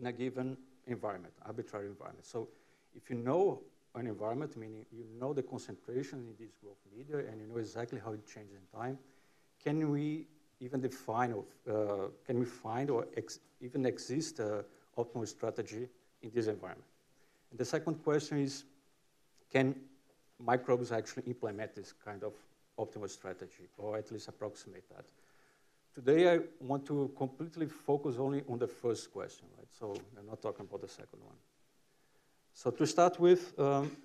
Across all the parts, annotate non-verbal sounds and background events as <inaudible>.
in a given environment, arbitrary environment. So if you know an environment, meaning you know the concentration in this growth media and you know exactly how it changes in time, can we even define, or, uh, can we find or ex even exist an optimal strategy in this environment? And the second question is, can microbes actually implement this kind of optimal strategy, or at least approximate that? Today, I want to completely focus only on the first question, right? So I'm not talking about the second one. So to start with, um,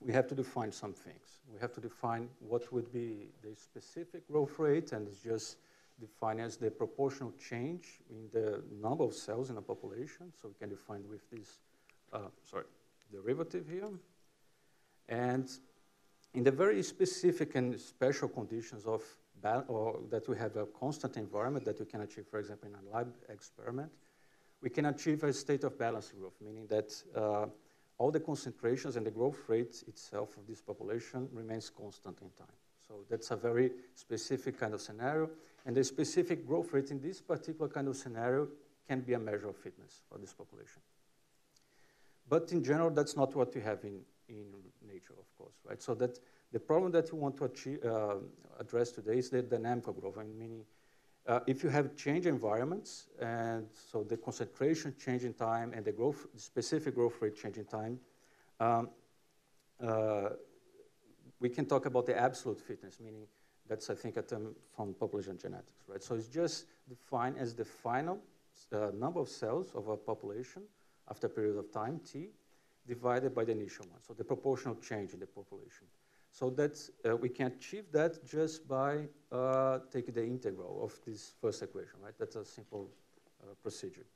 we have to define some things. We have to define what would be the specific growth rate, and it's just defined as the proportional change in the number of cells in a population. So we can define with this, uh, sorry, derivative here. And in the very specific and special conditions of or that we have a constant environment that we can achieve, for example, in a lab experiment, we can achieve a state of balanced growth, meaning that uh, all the concentrations and the growth rate itself of this population remains constant in time. So that's a very specific kind of scenario. And the specific growth rate in this particular kind of scenario can be a measure of fitness for this population. But in general, that's not what we have in, in nature, of course, right? So that the problem that you want to achieve, uh, address today is the dynamical growth, I meaning uh, if you have change environments, and so the concentration change in time and the growth, the specific growth rate change in time, um, uh, we can talk about the absolute fitness, meaning that's, I think, a term from population genetics, right? So it's just defined as the final uh, number of cells of a population after a period of time, t, divided by the initial one, so the proportional change in the population. So that uh, we can achieve that just by uh, taking the integral of this first equation, right? That's a simple uh, procedure.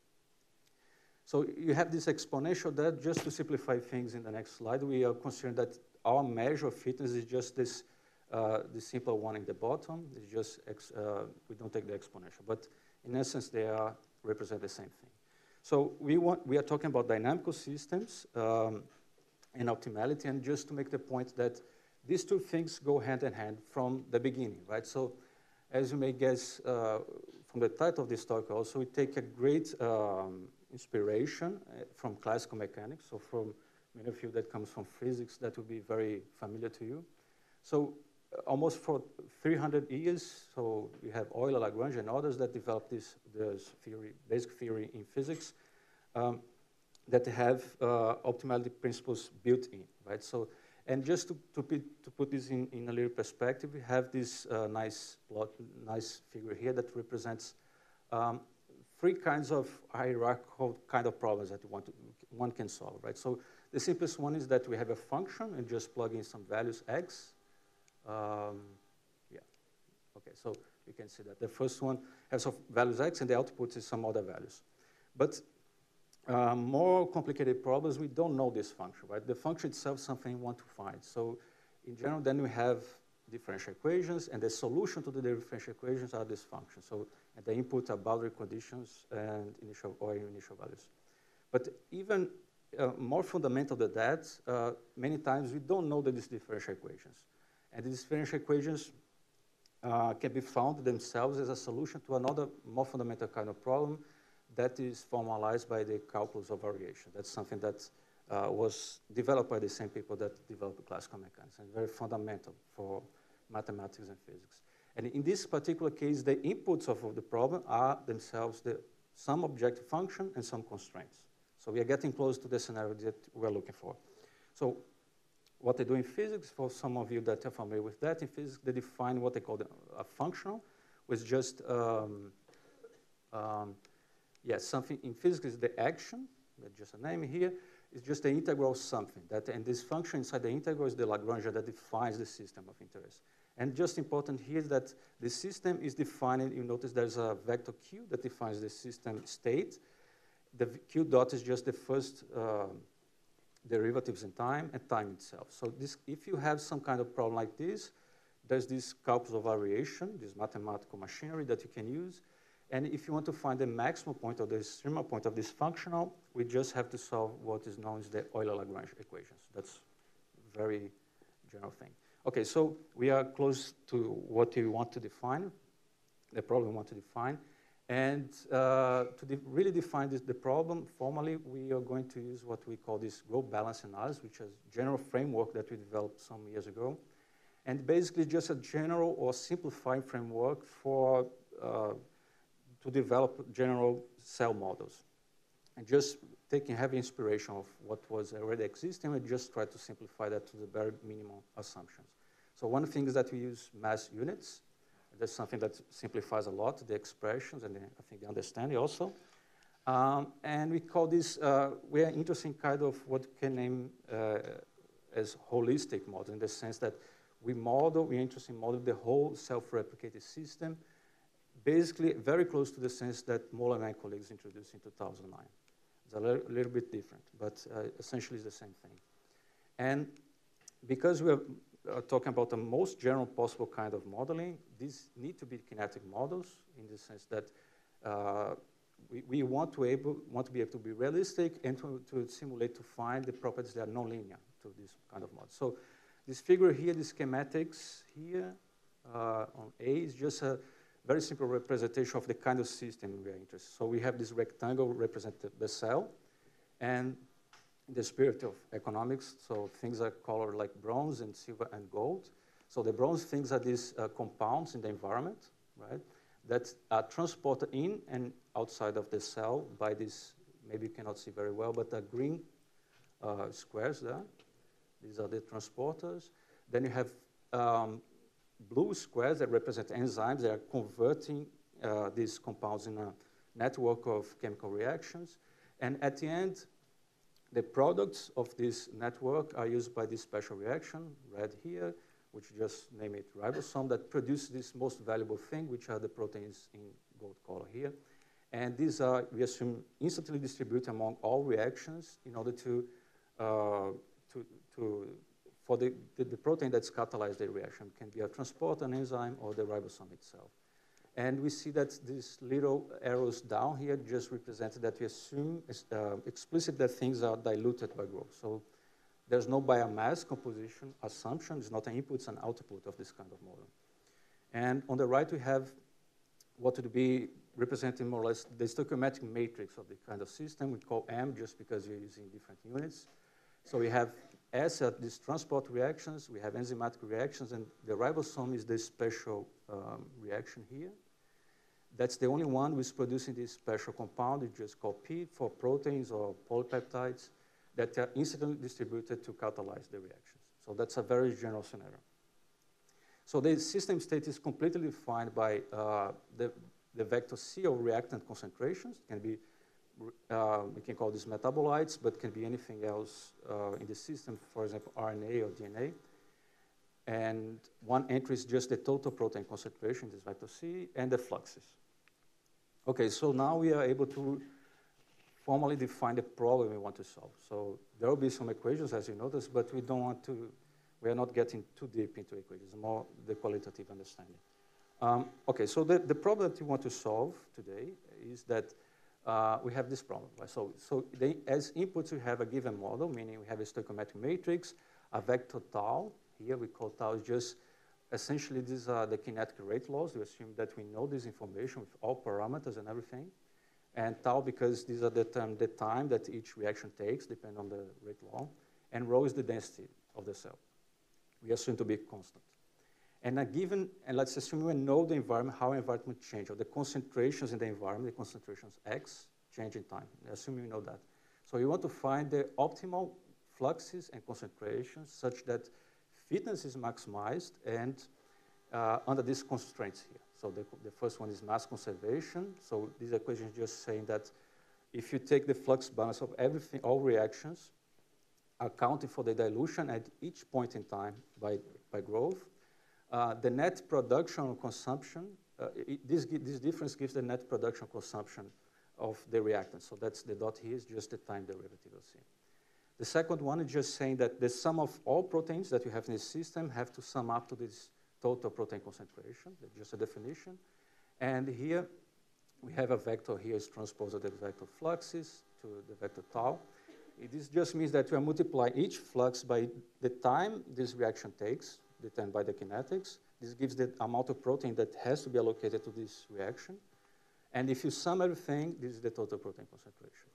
So you have this exponential that just to simplify things in the next slide, we are considering that our measure of fitness is just this, uh, the simple one in the bottom. It's just, uh, we don't take the exponential, but in essence, they are represent the same thing. So we, want, we are talking about dynamical systems um, and optimality, and just to make the point that these two things go hand in hand from the beginning, right? So as you may guess uh, from the title of this talk also, we take a great um, inspiration uh, from classical mechanics. So from many of you that comes from physics, that will be very familiar to you. So uh, almost for 300 years, so you have Euler, Lagrange, and others that developed this, this theory, basic theory in physics um, that have uh, optimality principles built in, right? So and just to, to, to put this in, in, a little perspective, we have this uh, nice plot, nice figure here that represents um, three kinds of hierarchical kind of problems that to, one can solve, right? So the simplest one is that we have a function and just plug in some values x. Um, yeah, okay, so you can see that the first one has some values x and the output is some other values. But um, more complicated problems, we don't know this function, right? The function itself is something we want to find. So in general, then we have differential equations, and the solution to the differential equations are these functions. So the input are boundary conditions and initial or initial values. But even uh, more fundamental than that, uh, many times we don't know these differential equations. And these differential equations uh, can be found themselves as a solution to another more fundamental kind of problem, that is formalized by the calculus of variation. That's something that uh, was developed by the same people that developed classical mechanics and very fundamental for mathematics and physics. And in this particular case, the inputs of, the problem are themselves the, some objective function and some constraints. So we are getting close to the scenario that we're looking for. So what they do in physics, for some of you that are familiar with that, in physics, they define what they call a functional, which just um, um, yes, something in physics is the action, that's just a name here, it's just the integral of something. That, and this function inside the integral is the Lagrange that defines the system of interest. And just important here is that the system is defined, you notice there's a vector q that defines the system state. The q dot is just the first uh, derivatives in time and time itself. So this, if you have some kind of problem like this, there's this calculus of variation, this mathematical machinery that you can use, and if you want to find the maximum point or the extremal point of this functional, we just have to solve what is known as the Euler-Lagrange equations. That's a very general thing. Okay, so we are close to what we want to define, the problem we want to define. And uh, to de really define this, the problem formally, we are going to use what we call this growth balance analysis, which is a general framework that we developed some years ago. And basically just a general or simplified framework for uh, to develop general cell models. And just taking heavy inspiration of what was already existing and just try to simplify that to the very minimum assumptions. So one thing is that we use mass units that's something that simplifies a lot the expressions and the, I think the understanding also. Um, and we call this, uh, we are interested in kind of what we can name uh, as holistic model in the sense that we model, we're interested in modeling the whole self-replicated system, basically very close to the sense that Molenaar and my colleagues introduced in 2009. It's a little bit different, but uh, essentially it's the same thing. And because we are uh, talking about the most general possible kind of modeling. These need to be kinetic models in the sense that uh, we, we want, to able, want to be able to be realistic and to, to simulate to find the properties that are nonlinear to this kind of model. So this figure here, the schematics here uh, on A is just a very simple representation of the kind of system we are interested. So we have this rectangle representing the cell, and the spirit of economics, so things are colored like bronze and silver and gold. So the bronze things are these uh, compounds in the environment, right, that are transported in and outside of the cell by this, maybe you cannot see very well, but the green uh, squares there. These are the transporters. Then you have um, blue squares that represent enzymes that are converting uh, these compounds in a network of chemical reactions. And at the end, the products of this network are used by this special reaction, red here, which just name it ribosome, that produce this most valuable thing, which are the proteins in gold color here. And these are, we assume, instantly distributed among all reactions in order to, uh, to, to for the, the, the, protein that's catalyzed the reaction. Can be a transporter, an enzyme, or the ribosome itself. And we see that these little arrows down here just represent that we assume uh, explicit that things are diluted by growth. So there's no biomass composition assumption. It's not an input, it's an output of this kind of model. And on the right, we have what would be representing more or less the stoichiometric matrix of the kind of system. We call M just because we're using different units. So we have S at these transport reactions, we have enzymatic reactions, and the ribosome is the special um, reaction here. That's the only one which is producing this special compound, it's just called P for proteins or polypeptides that are incidentally distributed to catalyze the reactions. So that's a very general scenario. So the system state is completely defined by uh, the, the vector C of reactant concentrations. It can be, uh, we can call these metabolites, but can be anything else uh, in the system, for example, RNA or DNA. And one entry is just the total protein concentration, this vector C, and the fluxes. Okay, so now we are able to formally define the problem we want to solve. So there will be some equations, as you notice, but we don't want to, we are not getting too deep into equations, more the qualitative understanding. Um, okay, so the, the problem that we want to solve today is that uh, we have this problem. So, so they, as inputs, we have a given model, meaning we have a stoichiometric matrix, a vector tau. Here we call tau just essentially these are the kinetic rate laws. We assume that we know this information with all parameters and everything. And tau, because these are the, term, the time that each reaction takes, depending on the rate law. And rho is the density of the cell. We assume to be constant. And a given, and let's assume we know the environment, how environment change, or the concentrations in the environment, the concentrations X change in time. Assume you know that. So you want to find the optimal fluxes and concentrations such that fitness is maximized and uh, under these constraints here. So the, the first one is mass conservation. So this equation is just saying that if you take the flux balance of everything, all reactions, accounting for the dilution at each point in time by, by growth, uh, the net production consumption, uh, it, this, this difference gives the net production consumption of the reactant. So that's the dot here is just the time derivative of C. The second one is just saying that the sum of all proteins that you have in this system have to sum up to this total protein concentration. That's just a definition. And here we have a vector here is transposed of the vector fluxes to the vector tau. This just means that we multiply each flux by the time this reaction takes, determined by the kinetics. This gives the amount of protein that has to be allocated to this reaction. And if you sum everything, this is the total protein concentration.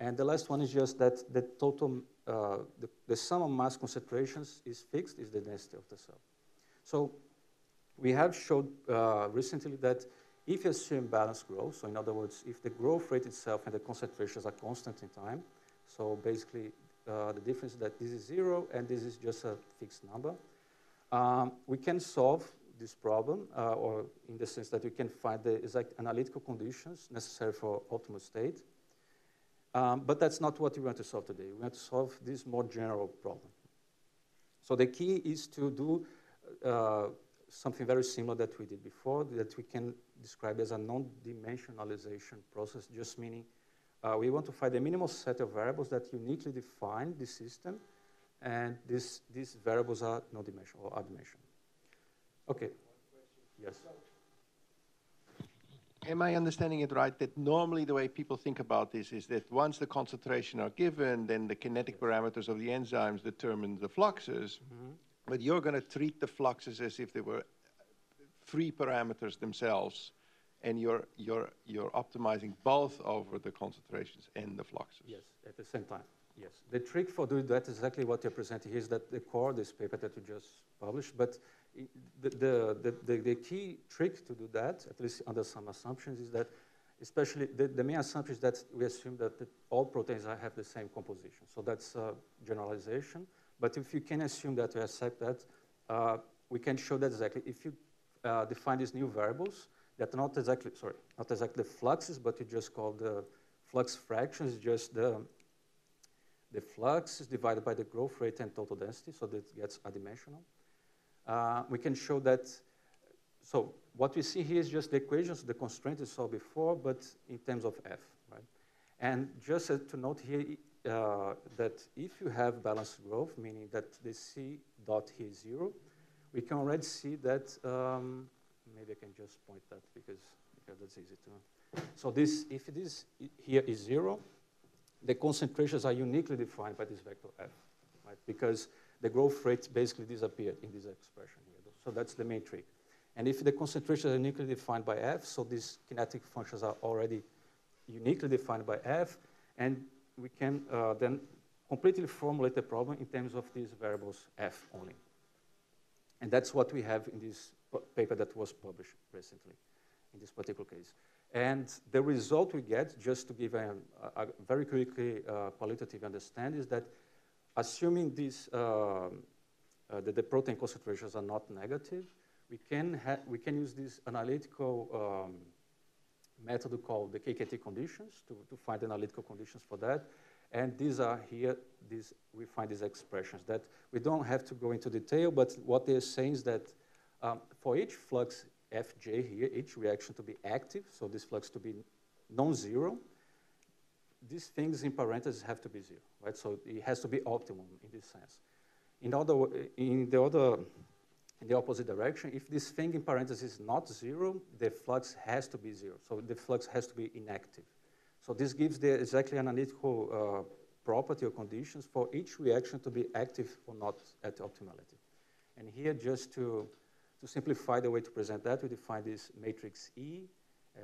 And the last one is just that the total, uh, the, the sum of mass concentrations is fixed, is the density of the cell. So we have showed uh, recently that if you assume balanced growth, so in other words, if the growth rate itself and the concentrations are constant in time, so basically uh, the difference that this is zero and this is just a fixed number, um, we can solve this problem, uh, or in the sense that we can find the exact analytical conditions necessary for optimal state. Um, but that's not what we want to solve today. We want to solve this more general problem. So the key is to do uh, something very similar that we did before, that we can describe as a non-dimensionalization process, just meaning uh, we want to find a minimal set of variables that uniquely define the system, and this, these variables are non-dimensional or adimensional. Okay. Yes. Am I understanding it right that normally the way people think about this is that once the concentration are given, then the kinetic parameters of the enzymes determine the fluxes, mm -hmm. but you're going to treat the fluxes as if they were free parameters themselves, and you're, you're, you're optimizing both over the concentrations and the fluxes. Yes, at the same time. Yes. The trick for doing that is exactly what you're presenting here is that the core, of this paper that you just published, but the, the, the, the, key trick to do that, at least under some assumptions, is that especially the, the main assumption is that we assume that the, all proteins have the same composition. So that's a generalization. But if you can assume that we accept that, uh, we can show that exactly. If you uh, define these new variables that are not exactly, sorry, not exactly fluxes, but you just call the flux fractions, just the, the flux is divided by the growth rate and total density, so that gets adimensional. Uh, we can show that, so what we see here is just the equations, the constraint we saw before, but in terms of f, right? And just uh, to note here uh, that if you have balanced growth, meaning that the c dot here is zero, we can already see that, um, maybe I can just point that because, because that's easy to, so this, if this here is zero, the concentrations are uniquely defined by this vector f, right? Because the growth rates basically disappeared in this expression here. So that's the main trick. And if the concentrations are uniquely defined by f, so these kinetic functions are already uniquely defined by f, and we can uh, then completely formulate the problem in terms of these variables f only. And that's what we have in this paper that was published recently, in this particular case. And the result we get, just to give a, a very quickly uh, qualitative understand, is that assuming this, uh, uh, that the protein concentrations are not negative, we can, we can use this analytical um, method called the KKT conditions to, to find analytical conditions for that. And these are here, these, we find these expressions that we don't have to go into detail, but what they're saying is that um, for each flux Fj here, each reaction to be active, so this flux to be non-zero, these things in parentheses have to be zero, right? So it has to be optimum in this sense. In, other, in the other, in the opposite direction, if this thing in parentheses is not zero, the flux has to be zero. So the flux has to be inactive. So this gives the exactly analytical uh, property or conditions for each reaction to be active or not at optimality. And here, just to, to simplify the way to present that, we define this matrix E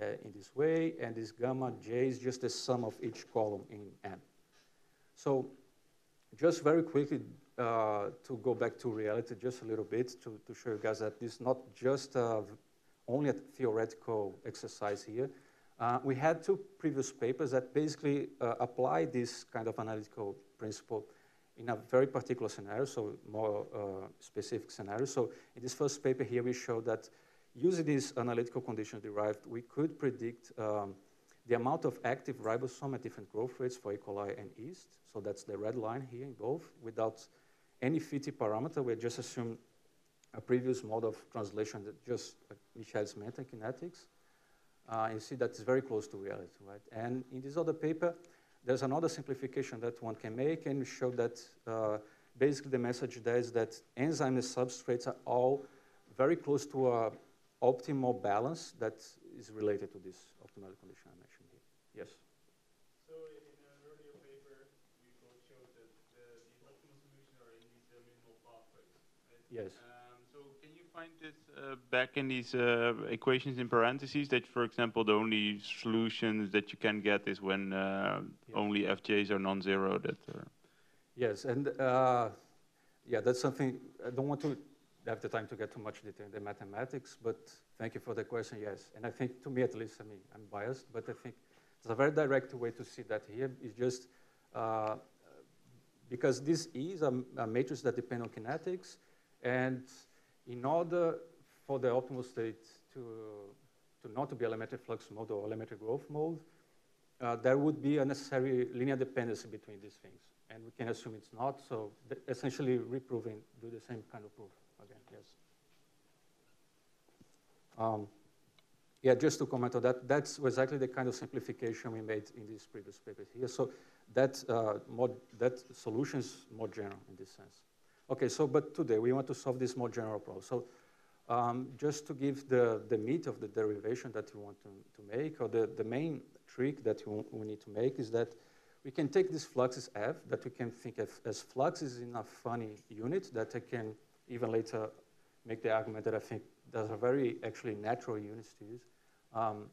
uh, in this way, and this gamma j is just the sum of each column in M. So just very quickly uh, to go back to reality just a little bit to, to show you guys that this is not just uh, only a theoretical exercise here. Uh, we had two previous papers that basically uh, apply this kind of analytical principle in a very particular scenario, so more uh, specific scenario. So in this first paper here, we show that using these analytical conditions derived, we could predict um, the amount of active ribosome at different growth rates for E. coli and yeast. So that's the red line here in both, without any fit parameter. We just assume a previous mode of translation that just uh, Michaelis-Menten kinetics. Uh, you see that it's very close to reality, right? And in this other paper, there's another simplification that one can make and show that uh, basically the message there is that enzyme substrates are all very close to a optimal balance that is related to this optimal condition I mentioned here. Yes? So in an earlier paper, we both showed that the, the optimal solutions are in these uh, minimal pathways. Right? Yes. You find this uh, back in these uh, equations in parentheses that, for example, the only solutions that you can get is when uh, Yes. only fj's are non-zero? That Yes, and uh, yeah, that's something, I don't want to have the time to get too much detail in the mathematics, but thank you for the question, yes. And I think, to me at least, I mean, I'm biased, but I think it's a very direct way to see that here is just, uh, because this is a, a matrix that depends on kinetics, and in order for the optimal state to, to not to be elementary flux mode or elementary growth mode, uh, there would be a necessary linear dependency between these things. And we can assume it's not, so essentially reproving, do the same kind of proof again, yes. Um, yeah, just to comment on that, that's exactly the kind of simplification we made in this previous paper here. So that, uh, more, that solution is more general in this sense. Okay, so but today we want to solve this more general problem. So um, just to give the, the meat of the derivation that you want to, to make, or the, the main trick that you, we need to make is that we can take this fluxes f that we can think of as fluxes in a funny unit that I can even later make the argument that I think those are very actually natural units to use. Um,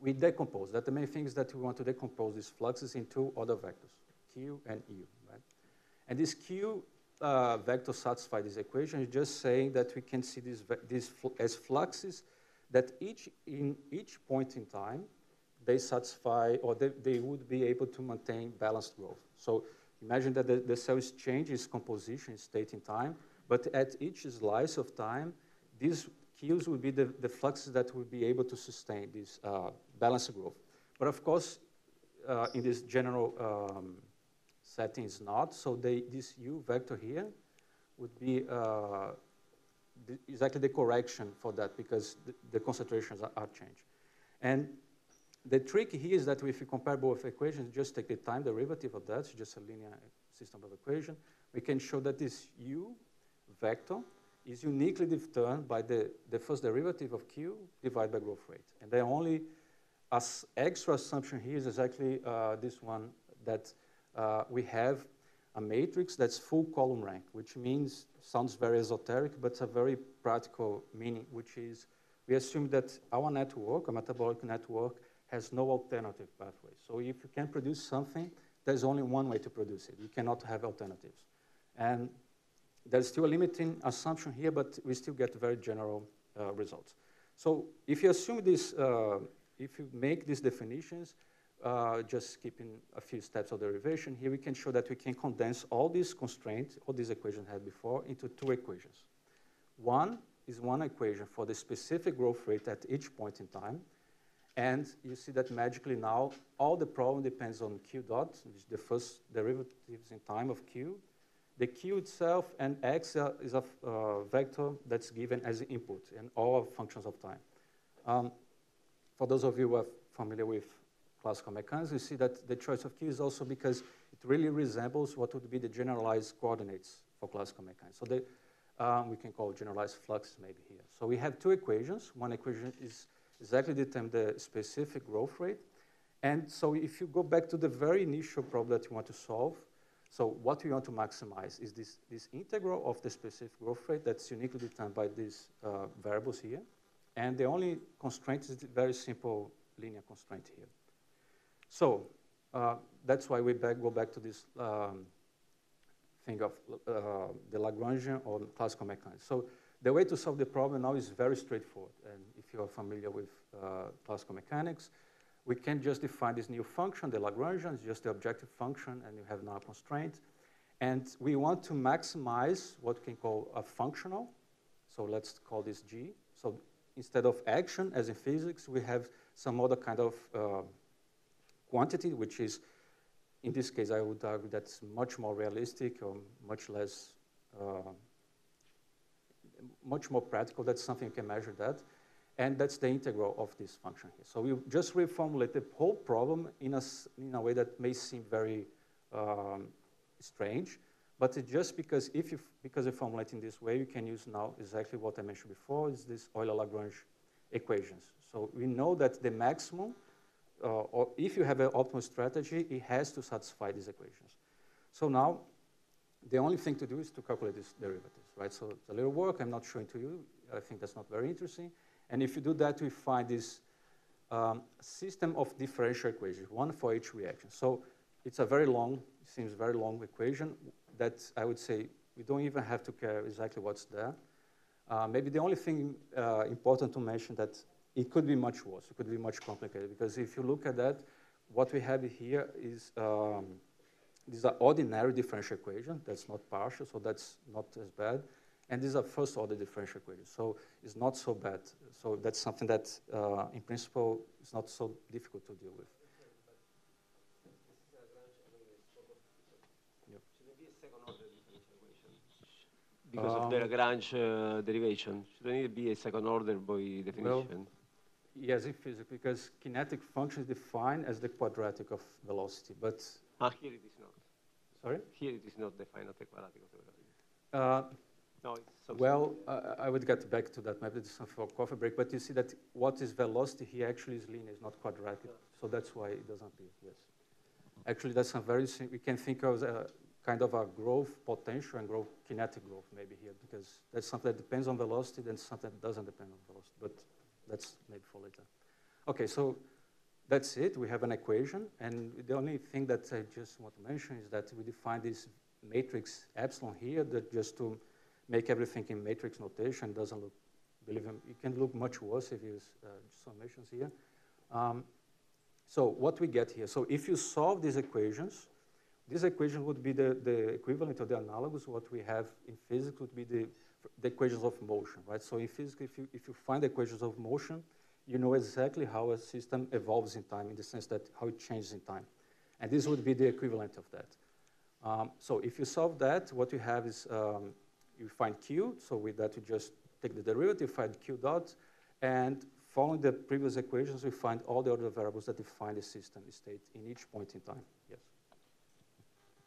we decompose. That the main thing is that we want to decompose these fluxes into other vectors, q and u, right? And this q uh, vector satisfy this equation is just saying that we can see these fl- as fluxes that each in each point in time they satisfy or they, they would be able to maintain balanced growth. So imagine that the, the cell is changing its composition, state in time, but at each slice of time, these Qs would be the, the fluxes that would be able to sustain this uh, balanced growth. But of course, uh, in this general um, setting is not, so they, this U vector here would be uh, the, exactly the correction for that because the, the concentrations are, are changed. And the trick here is that if you compare both equations, just take the time derivative of that, it's just a linear system of equation, we can show that this u vector is uniquely determined by the, the first derivative of q divided by growth rate. And the only as extra assumption here is exactly uh, this one that uh, we have a matrix that's full column rank, which means, sounds very esoteric, but a very practical meaning, which is we assume that our network, a metabolic network, has no alternative pathway. So if you can produce something, there's only one way to produce it. You cannot have alternatives. And there's still a limiting assumption here, but we still get very general uh, results. So if you assume this, uh, if you make these definitions, uh, just skipping a few steps of derivation, here we can show that we can condense all these constraints, all these equations had before, into two equations. One is one equation for the specific growth rate at each point in time, and you see that magically now all the problem depends on q dot, which is the first derivatives in time of q. The q itself and x is a uh, vector that's given as input in all functions of time. Um, for those of you who are familiar with classical mechanics, you see that the choice of q is also because it really resembles what would be the generalized coordinates for classical mechanics. So um, we can call generalized flux maybe here. So we have two equations. One equation is exactly determine the specific growth rate. And so if you go back to the very initial problem that you want to solve, so what we want to maximize is this, this integral of the specific growth rate that's uniquely determined by these uh, variables here. And the only constraint is the very simple linear constraint here. So uh, that's why we back, go back to this um, thing of uh, the Lagrangian or classical mechanics. So the way to solve the problem now is very straightforward. And if you are familiar with uh, classical mechanics, we can just define this new function, the Lagrangian, it's just the objective function, and you have now a constraint. And we want to maximize what we can call a functional. So let's call this G. So instead of action, as in physics, we have some other kind of uh, quantity, which is, in this case, I would argue that's much more realistic or much less, uh, much more practical. That's something you can measure that. And that's the integral of this function here. So we just reformulate the whole problem in a, in a way that may seem very um, strange, but just because if you, because you formulate in this way, you can use now exactly what I mentioned before, is this Euler-Lagrange equations. So we know that the maximum, or if you have an optimal strategy, it has to satisfy these equations. So now, the only thing to do is to calculate these derivatives, right? So it's a little work I'm not showing to you. I think that's not very interesting. And if you do that, we find this um, system of differential equations, one for each reaction. So it's a very long, it seems very long equation that I would say we don't even have to care exactly what's there. Uh, maybe the only thing uh, important to mention that it could be much worse, it could be much complicated, because if you look at that, what we have here is um, this is an ordinary differential equation that's not partial, so that's not as bad. And these are first order differential equations, so it's not so bad. So that's something that, uh, in principle, is not so difficult to deal with. Yep. Should it be a second order differential equation? Because of the Um, Lagrange uh, derivation. Shouldn't it be a second order by definition? Yes, in physics, because kinetic function is defined as the quadratic of velocity, but, ah, here it is not. sorry? Here it is not defined as the quadratic of the velocity. Uh, No, it's. Well, I I would get back to that, maybe this is something for coffee break, but you see that what is velocity here actually is linear, it's not quadratic, so that's why it doesn't appear, yes. Actually, that's a very, we can think of a kind of a growth potential and growth kinetic growth maybe here, because that's something that depends on velocity, then something that doesn't depend on velocity, but that's maybe for later. Okay, so that's it, we have an equation, and the only thing that I just want to mention is that we define this matrix epsilon here, that just to make everything in matrix notation doesn't look, believe me, it can look much worse if you use uh, summations here. Um, so what we get here, so if you solve these equations, this equation would be the, the equivalent of the analogous, what we have in physics would be the, the equations of motion, right? So in physics, if you, if you find the equations of motion, you know exactly how a system evolves in time in the sense that how it changes in time. And this would be the equivalent of that. Um, so if you solve that, what you have is um, you find q, so with that you just take the derivative, find q dot, and following the previous equations, we find all the other variables that define the system state in each point in time. Yes.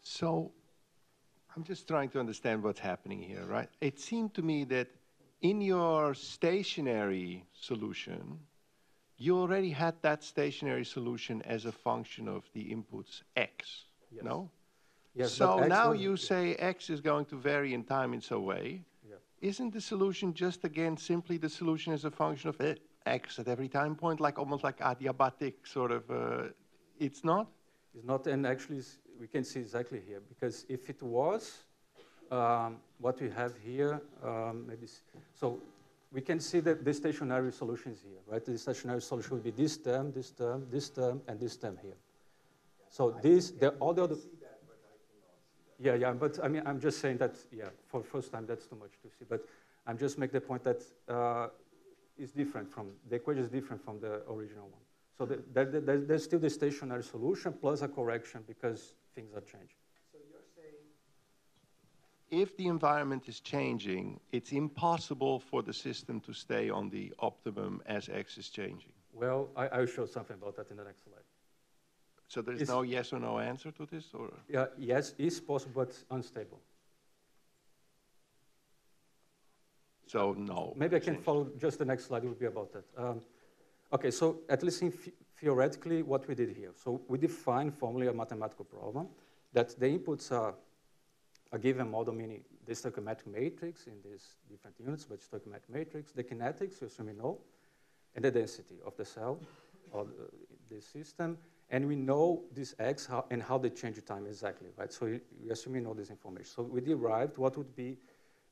So I'm just trying to understand what's happening here, right? It seemed to me that in your stationary solution, you already had that stationary solution as a function of the inputs x, Yes. no? Yes, so now you say x is going to vary in time in some way. Yeah. Isn't the solution just again simply the solution as a function of eh, x at every time point, like almost like adiabatic sort of? Uh, it's not. It's not, and actually, we can see exactly here, because if it was, um, what we have here, um, maybe, so we can see that the stationary solution is here, right? The stationary solution would be this term, this term, this term, and this term here. So this, the, all the other. Yeah, yeah, but I mean, I'm just saying that, yeah, for the first time, that's too much to see. But I'm just make the point that uh, it's different from, the equation is different from the original one. So the, there- there- there's still the stationary solution plus a correction because things are changing. So you're saying if the environment is changing, it's impossible for the system to stay on the optimum as x is changing. Well, I, I'll show something about that in the next slide. So there's Is- no yes or no answer to this, or Yeah, yes, it's possible, but unstable. so no. Maybe I can follow, just the next slide It will be about that. Um, okay, so at least in the- theoretically, what we did here. So we define formally a mathematical problem that the inputs are a given model, meaning the stoichiometric matrix in these different units, but stoichiometric matrix, the kinetics, you assume we know, and the density of the cell or the, the system, and we know this x how, and how they change time exactly, right? So we we assume we know this information. So we derived what would be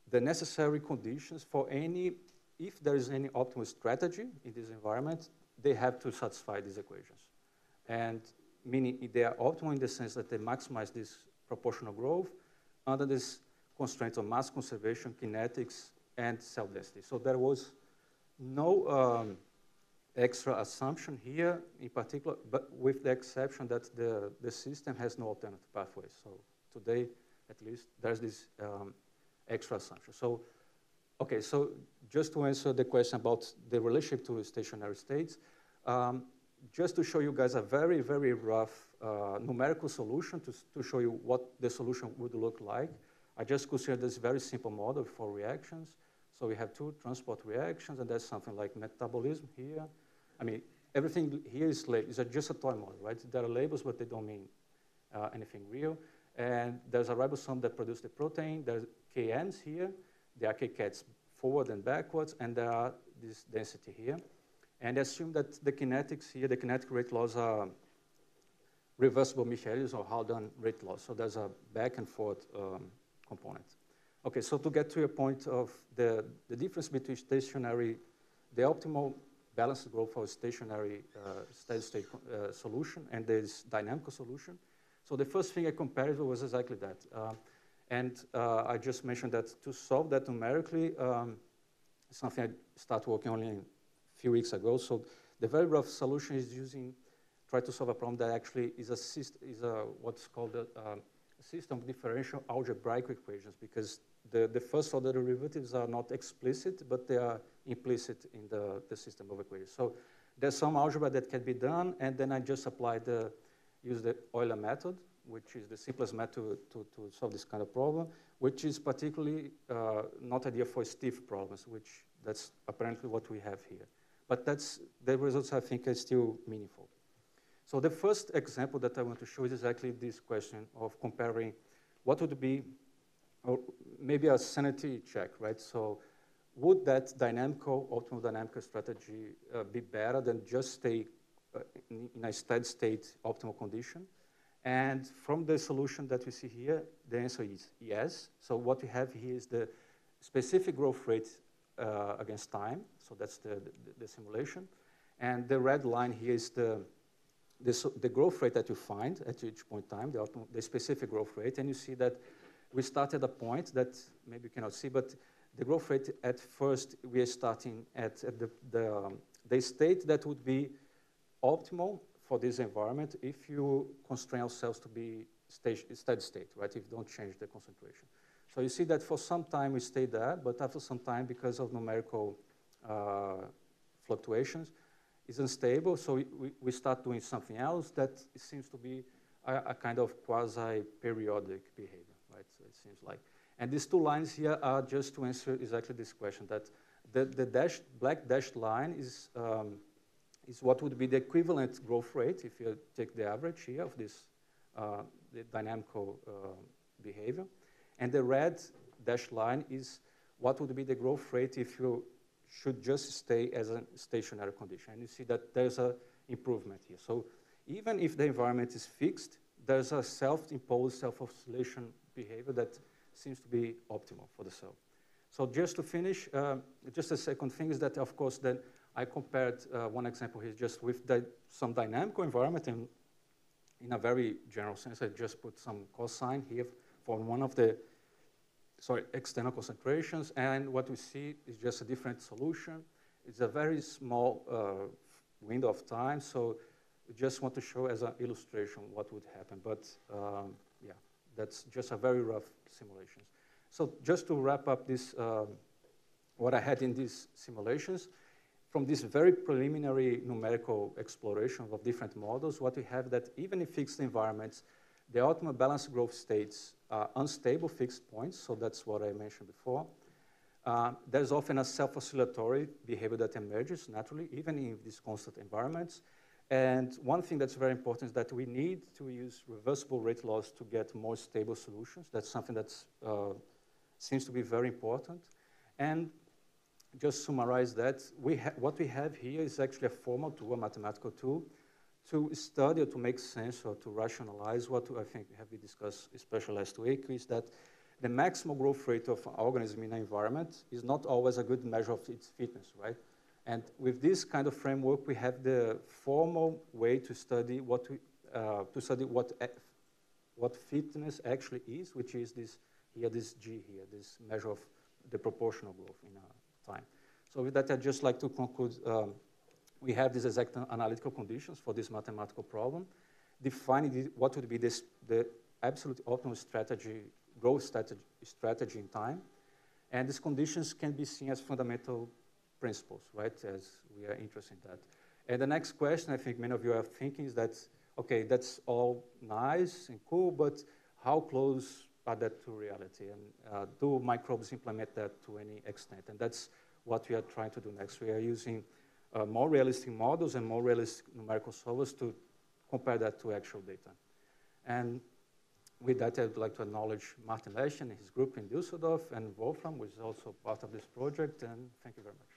the necessary conditions for any, if there is any optimal strategy in this environment, they have to satisfy these equations. And meaning they are optimal in the sense that they maximize this proportional growth under this constraints of mass conservation, kinetics, and cell density. So there was no um, extra assumption here in particular, but with the exception that the, the system has no alternative pathways. So today, at least, there's this um, extra assumption. So, okay, so just to answer the question about the relationship to stationary states, um, just to show you guys a very, very rough uh, numerical solution to, to show you what the solution would look like. I just consider this very simple model for reactions. So we have two transport reactions, and there's something like metabolism here. I mean, everything here is, just a toy model, right? There are labels, but they don't mean uh, anything real. And there's a ribosome that produces the protein. There's KMs here. They are KCATs forward and backwards, and there are this density here. And assume that the kinetics here, the kinetic rate laws are reversible Michaelis or Haldane rate laws. So there's a back and forth um, component. Okay, so to get to your point of the, the difference between stationary, the optimal balanced growth for stationary uh, steady state uh, solution and this dynamical solution. So the first thing I compared was exactly that. Uh, and uh, I just mentioned that to solve that numerically, um, something I started working on a few weeks ago. So the very rough solution is using, try to solve a problem that actually is a, is a what's called a, um, system of differential algebraic equations because the, the first order derivatives are not explicit, but they are implicit in the, the system of equations. So there's some algebra that can be done, and then I just apply the, use the Euler method, which is the simplest method to, to solve this kind of problem, which is particularly uh, not ideal for stiff problems, which that's apparently what we have here. But that's, the results I think are still meaningful. So the first example that I want to show is exactly this question of comparing what would be, or maybe a sanity check, right? So would that dynamical, optimal dynamical strategy uh, be better than just stay uh, in, in, a steady state optimal condition? And from the solution that we see here, the answer is yes. So what we have here is the specific growth rate uh, against time. So that's the, the, the, simulation. And the red line here is the, the, the, growth rate that you find at each point in time, the, the specific growth rate. And you see that we start at a point that maybe you cannot see, but the growth rate at first, we are starting at, at the, the, um, the state that would be optimal for this environment if you constrain ourselves to be steady state, right, if you don't change the concentration. So you see that for some time we stay there, but after some time, because of numerical uh, fluctuations, it's unstable, so we, we start doing something else that seems to be a, a kind of quasi-periodic behavior, right, so it seems like. And these two lines here are just to answer exactly this question, that the, the dashed, black dashed line is um, is what would be the equivalent growth rate if you take the average here of this uh, dynamical uh, behavior. And the red dashed line is what would be the growth rate if you should just stay as a stationary condition. And you see that there's an improvement here. So even if the environment is fixed, there's a self-imposed self-oscillation behavior that seems to be optimal for the cell. So just to finish, uh, just a second thing is that, of course, then I compared uh, one example here just with the, some dynamical environment and in a very general sense, I just put some cosine here for one of the sorry, external concentrations. And what we see is just a different solution. It's a very small uh, window of time. So we just want to show as an illustration what would happen. But um, yeah, that's just a very rough simulation. So just to wrap up this, um, what I had in these simulations, from this very preliminary numerical exploration of different models, what we have that even in fixed environments, the optimal balanced growth states are unstable fixed points, so that's what I mentioned before. Uh, there's often a self-oscillatory behavior that emerges naturally, even in these constant environments. And one thing that's very important is that we need to use reversible rate laws to get more stable solutions. That's something that uh, seems to be very important. And just summarize that, we what we have here is actually a formal tool, a mathematical tool, to study or to make sense or to rationalize what I think we have discussed, especially last week, is that the maximal growth rate of an organism in an environment is not always a good measure of its fitness, right? And with this kind of framework, we have the formal way to study what we, uh, to study what what fitness actually is, which is this here, this G here, this measure of the proportional growth in time. So with that, I'd just like to conclude. Um, we have these exact analytical conditions for this mathematical problem, defining what would be this, the absolute optimal strategy, growth strategy, strategy in time. And these conditions can be seen as fundamental principles, right, as we are interested in that. And the next question I think many of you are thinking is that, okay, that's all nice and cool, but how close are that to reality? And uh, do microbes implement that to any extent? And that's what we are trying to do next. We are using uh, more realistic models and more realistic numerical solvers to compare that to actual data. And with that, I'd like to acknowledge Martin Lercher and his group in Düsseldorf and Wolfram, which is also part of this project, and thank you very much.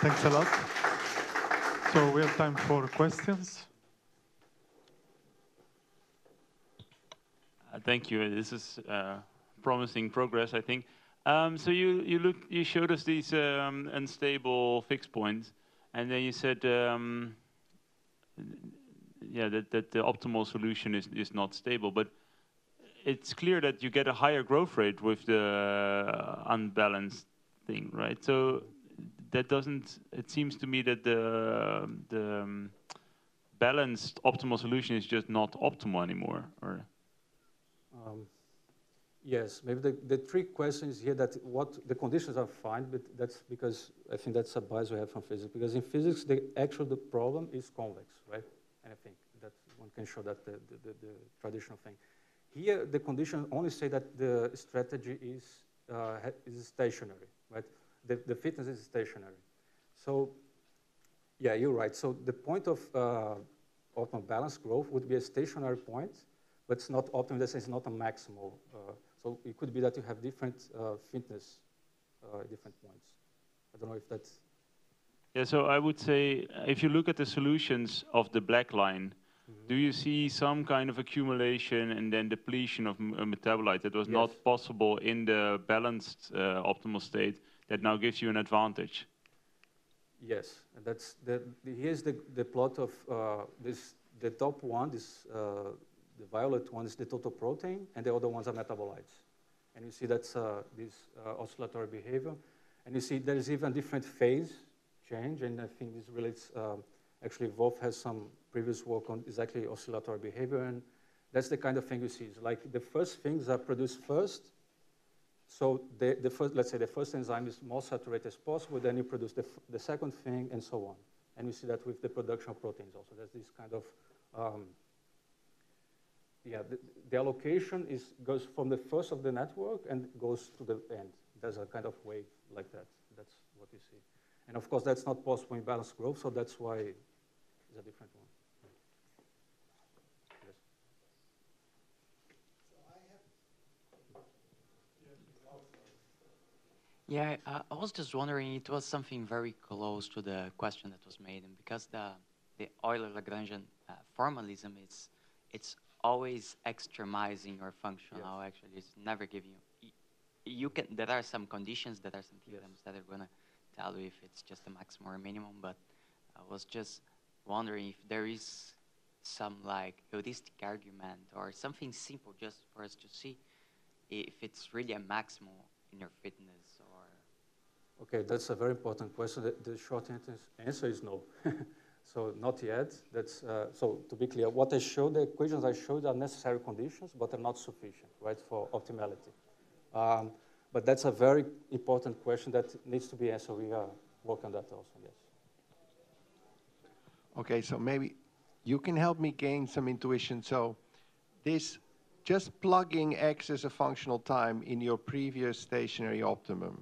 Thanks a lot. So we have time for questions. Uh, Thank you. This is uh, promising progress, I think. Um, So you you look you showed us these um, unstable fixed points, and then you said, um, yeah, that that the optimal solution is is not stable. But it's clear that you get a higher growth rate with the unbalanced thing, right? So that doesn't. It seems to me that the the um, balanced optimal solution is just not optimal anymore, or Um, Yes, maybe the, the trick question is here that what the conditions are fine, but that's because I think that's a bias we have from physics. Because in physics, the actual the problem is convex, right? And I think that one can show that the, the, the, traditional thing. Here, the conditions only say that the strategy is uh, is stationary, right? The, the fitness is stationary. So, yeah, you're right. So the point of uh, optimal balance growth would be a stationary point, but it's not optimal. in It's not a maximal. Uh, so it could be that you have different uh, fitness, uh, different points. I don't know if that's Yeah, so I would say uh, if you look at the solutions of the black line, do you see some kind of accumulation and then depletion of m- uh, metabolite that was not possible in the balanced uh, optimal state that now gives you an advantage? yes. And that's the, the here's the, the plot of uh, this. The top one, this uh, the violet one is the total protein, and the other ones are metabolites. And you see that's uh, this uh, oscillatory behavior. And you see there is even different phase change, and I think this relates. Um, actually, Wolf has some previous work on exactly oscillatory behavior, and that's the kind of thing you see. It's like the first things are produced first. So the, the first, let's say the first enzyme is more saturated as possible, then you produce the, the second thing, and so on. And we see that with the production of proteins also. There's this kind of um, yeah, the, the allocation is goes from the first of the network and goes to the end. There's a kind of wave like that. That's what you see. And of course, that's not possible in balanced growth, so that's why it's a different one. Yeah, I, was just wondering, it was something very close to the question that was made, and because the the Euler-Lagrangian uh, formalism is, it's always extremizing your functional. Oh, actually, it's never giving you. You can. There are some conditions, there are some theorems that are gonna tell you if it's just a maximum or a minimum. But I was just wondering if there is some like heuristic argument or something simple just for us to see if it's really a maximum in your fitness or Okay, that's a very important question. The, the short answer is no. <laughs> so not yet. That's uh, so to be clear. What I showed, the equations I showed are necessary conditions, but they're not sufficient, right, for optimality. Um, but that's a very important question that needs to be answered. We are working on that also. Yes. Okay, so maybe you can help me gain some intuition. So this just plugging x as a functional time in your previous stationary optimum,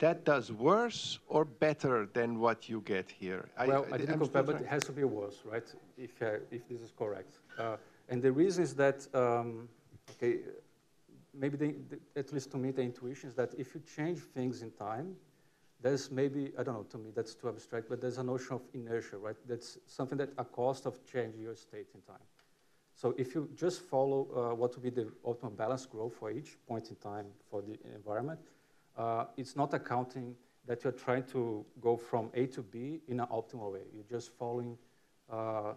that does worse or better than what you get here? well, I, didn't I'm compare, but it has to be worse, right? If, uh, if this is correct. Uh, and the reason is that, um, okay, maybe at least to me, the intuition is that if you change things in time, there's maybe, I don't know, to me that's too abstract, but there's a notion of inertia, right? That's something that a cost of changing your state in time. So if you just follow uh, what would be the optimal balance growth for each point in time for the environment, uh, it's not accounting that you're trying to go from A to B in an optimal way. You're just following uh,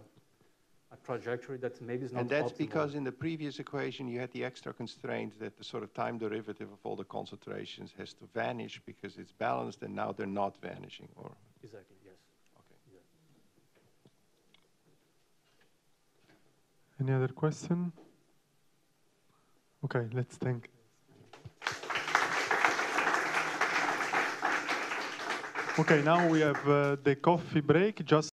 a trajectory that maybe is not And that's optimal. because in the previous equation, you had the extra constraint that the sort of time derivative of all the concentrations has to vanish because it's balanced, and now they're not vanishing, or? Exactly, yes. Okay. Any other question? Okay, let's thank. Okay, now we have uh, the coffee break. Just